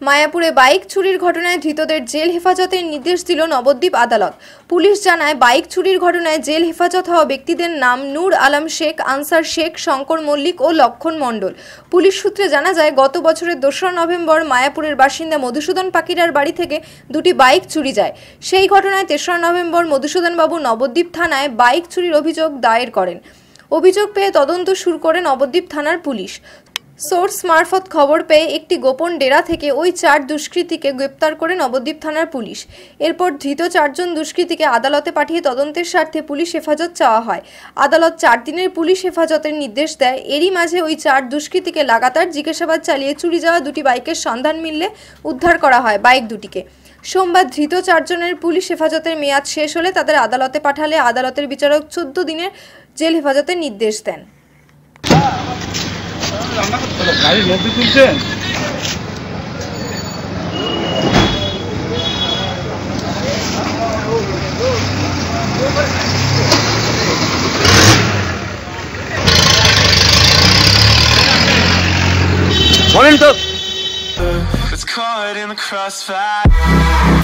মায়াপুরে বাইক চুরির ঘটনায় ধৃতদের জেল হেফাজতের নির্দেশ দিল নবদ্বীপ আদালত। পুলিশ জানায়, বাইক চুরির ঘটনায় জেল হেফাজত হওয়া ব্যক্তিদের নাম নূর আলম শেখ, আনসার শেখ, শঙ্কর মল্লিক ও লক্ষণ মণ্ডল। পুলিশ সূত্রে জানা যায়, গত বছরের দোসরা নভেম্বর মায়াপুরের বাসিন্দা মধুসূদন পাকিরার বাড়ি থেকে দুটি বাইক চুরি যায়। সেই ঘটনায় তেসরা নভেম্বর মধুসূদনবাবু নবদ্বীপ থানায় বাইক চুরির অভিযোগ দায়ের করেন। অভিযোগ পেয়ে তদন্ত শুরু করে নবদ্বীপ থানার পুলিশ। সোর্স মারফত খবর পেয়ে একটি গোপন ডেরা থেকে ওই চার দুষ্কৃতীকে গ্রেপ্তার করে নবদ্বীপ থানার পুলিশ। এরপর ধৃত চারজন দুষ্কৃতীকে আদালতে পাঠিয়ে তদন্তের স্বার্থে পুলিশ হেফাজত চাওয়া হয়। আদালত চার দিনের পুলিশ হেফাজতের নির্দেশ দেয়। এরই মাঝে ওই চার দুষ্কৃতীকে লাগাতার জিজ্ঞাসাবাদ চালিয়ে চুরি যাওয়া দুটি বাইকের সন্ধান মিললে উদ্ধার করা হয় বাইক দুটিকে। সোমবার ধৃত চারজনের পুলিশ হেফাজতের মেয়াদ শেষ হলে তাদের আদালতে পাঠালে আদালতের বিচারক চোদ্দ দিনের জেল হেফাজতের নির্দেশ দেন। গাড়ির মধ্যে তুলছেন বলেন তো It's caught in the crossfire.